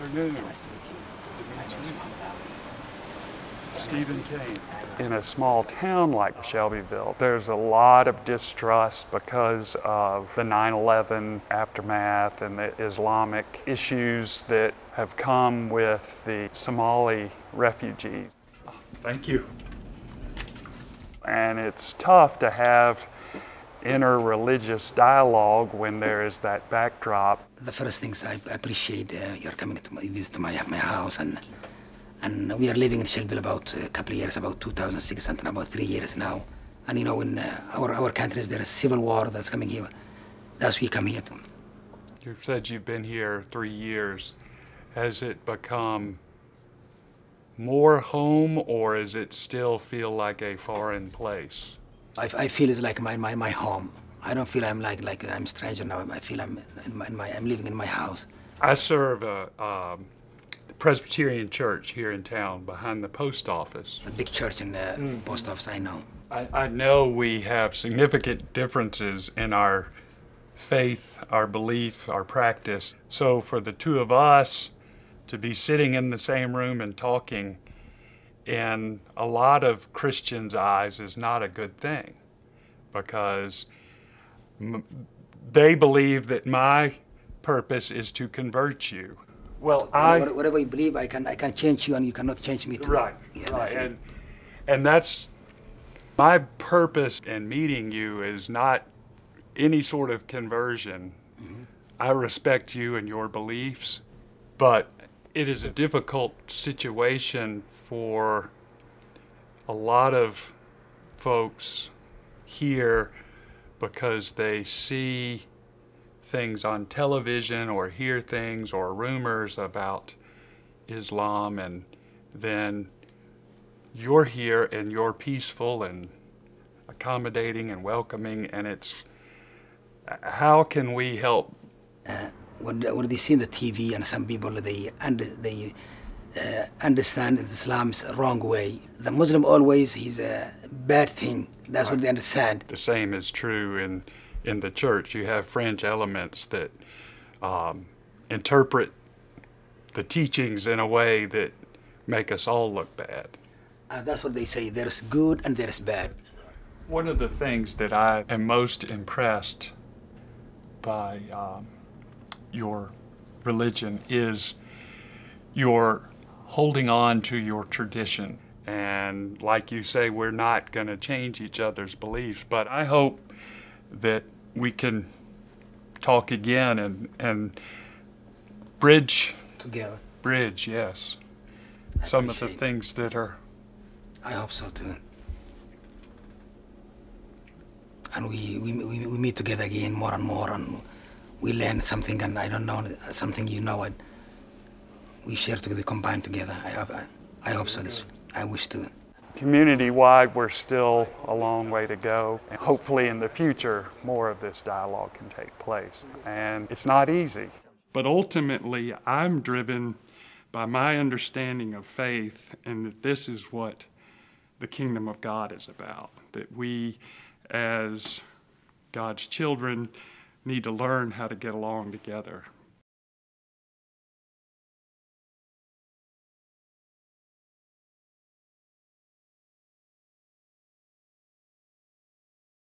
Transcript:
afternoon. Stephen Kane. In a small town like Shelbyville, there's a lot of distrust because of the 9 11 aftermath and the Islamic issues that have come with the Somali refugees. Thank you. And it's tough to have interreligious dialogue when there is that backdrop. The first things I appreciate uh, you're coming to my visit to my, my house and and we are living in Shelbyville about a couple of years, about 2006, something about three years now. And you know, in uh, our our countries, there is civil war that's coming here. That's we come here to. You said you've been here three years. Has it become more home, or does it still feel like a foreign place? I, I feel it's like my, my, my home. I don't feel I'm like like I'm stranger now. I feel I'm in my, in my I'm living in my house. I serve a um, Presbyterian church here in town behind the post office. The big church in the mm. post office, I know. I, I know we have significant differences in our faith, our belief, our practice. So for the two of us to be sitting in the same room and talking in a lot of Christians' eyes is not a good thing because they believe that my purpose is to convert you. Well, I whatever you believe, I can I can change you, and you cannot change me too. Right, yeah, right, and and that's my purpose in meeting you is not any sort of conversion. Mm-hmm. I respect you and your beliefs, but it is a difficult situation for a lot of folks here because they see things on television or hear things or rumors about Islam, and then you're here and you're peaceful and accommodating and welcoming, and it's how can we help? What, what they see in the TV, and some people they and they uh, understand Islam's wrong way. The Muslim always is a bad thing. That's right. what they understand. The same is true in in the church. You have fringe elements that um, interpret the teachings in a way that make us all look bad. Uh, that's what they say. There's good and there's bad. One of the things that I am most impressed by um, your religion is your holding on to your tradition. And like you say, we're not going to change each other's beliefs, but I hope that we can talk again and, and bridge together. Bridge, yes. I Some of the things that are. I hope so too. And we, we, we, we meet together again more and more, and we learn something, and I don't know, something you know, and we share together, we combine together. I hope, I, I hope so. This, I wish to. Community-wide, we're still a long way to go. And hopefully in the future, more of this dialogue can take place. And it's not easy. But ultimately, I'm driven by my understanding of faith and that this is what the kingdom of God is about. That we, as God's children, need to learn how to get along together